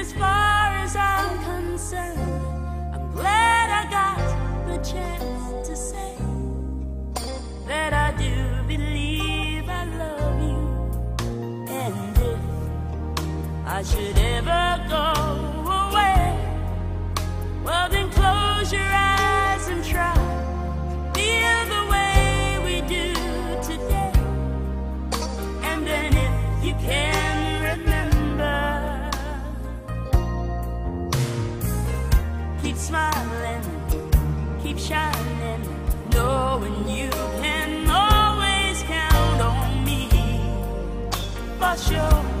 as far as I'm concerned, I'm glad I got the chance to say that I do believe I love you. And if I should ever go. Keep smiling, keep shining, knowing you can always count on me for sure.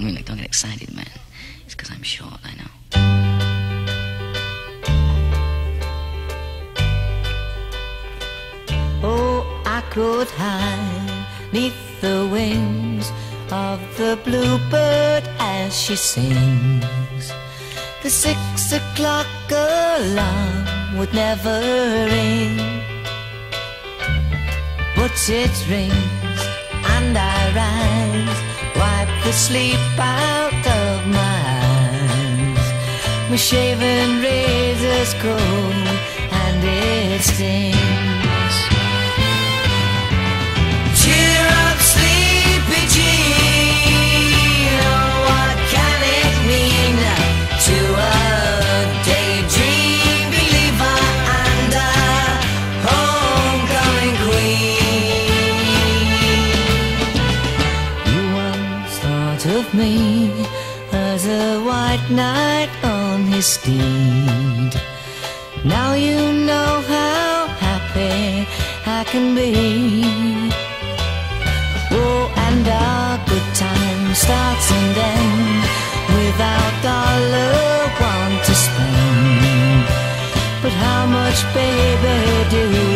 Don't get excited, man. It's because I'm short, I know. Oh, I could hide neath the wings of the bluebird as she sings. The six o'clock alarm would never ring, but it rings and I rise, sleep out of my eyes. My shaven razor's cold and it stings. Me as a white knight on his steed. Now you know how happy I can be. Oh, and our good time starts and ends without dollar one to spend. But how much, baby, do